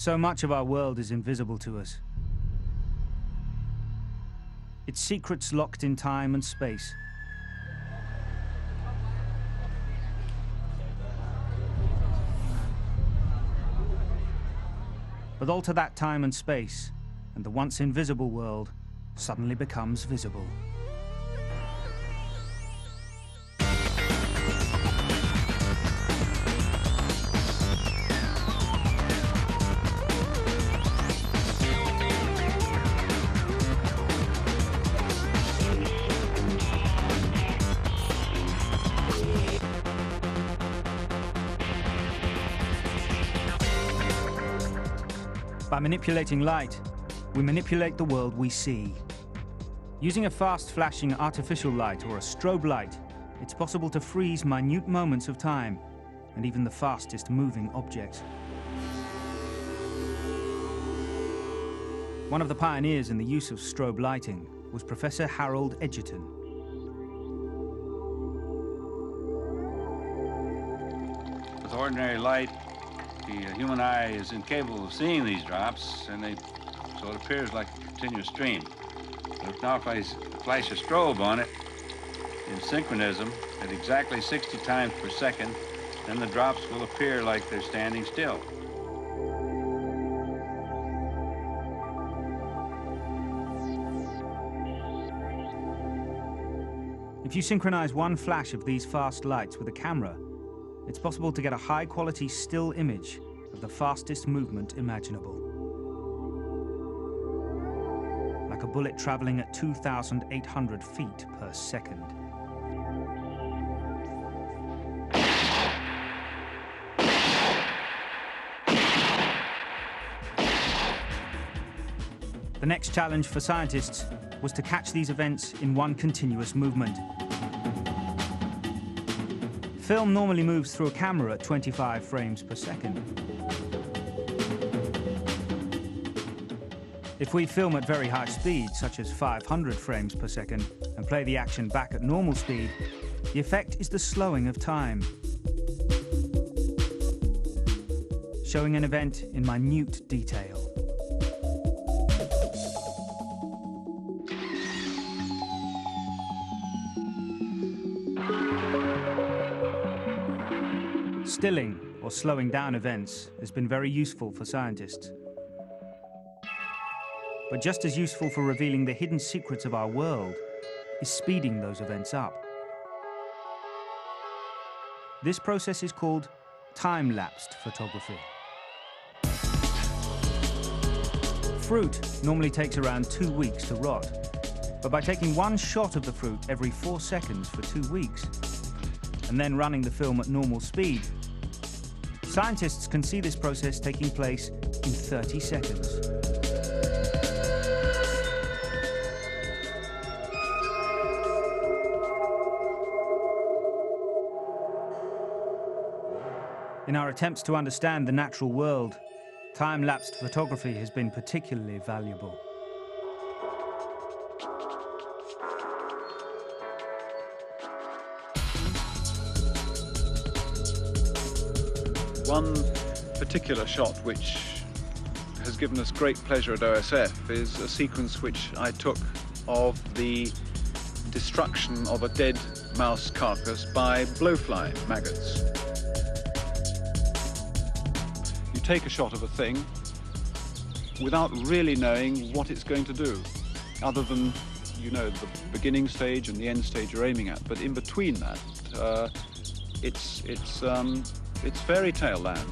So much of our world is invisible to us. Its secrets locked in time and space. But alter that time and space, and the once invisible world suddenly becomes visible. By manipulating light, we manipulate the world we see. Using a fast flashing artificial light or a strobe light, it's possible to freeze minute moments of time and even the fastest moving objects. One of the pioneers in the use of strobe lighting was Professor Harold Edgerton. With ordinary light, the uh, human eye is incapable of seeing these drops, and they, so it appears like a continuous stream. But if now if I flash a strobe on it in synchronism at exactly 60 times per second, then the drops will appear like they're standing still. If you synchronize one flash of these fast lights with a camera, it's possible to get a high quality still image of the fastest movement imaginable. Like a bullet traveling at 2,800 feet per second. The next challenge for scientists was to catch these events in one continuous movement. Film normally moves through a camera at 25 frames per second. If we film at very high speed, such as 500 frames per second, and play the action back at normal speed, the effect is the slowing of time. Showing an event in minute detail. Stilling, or slowing down events, has been very useful for scientists. But just as useful for revealing the hidden secrets of our world is speeding those events up. This process is called time-lapsed photography. Fruit normally takes around two weeks to rot, but by taking one shot of the fruit every four seconds for two weeks, and then running the film at normal speed, scientists can see this process taking place in 30 seconds. In our attempts to understand the natural world, time-lapsed photography has been particularly valuable. One particular shot which has given us great pleasure at OSF is a sequence which I took of the destruction of a dead mouse carcass by blowfly maggots. You take a shot of a thing without really knowing what it's going to do, other than you know the beginning stage and the end stage you're aiming at. But in between that, uh, it's it's um, it's fairy tale land.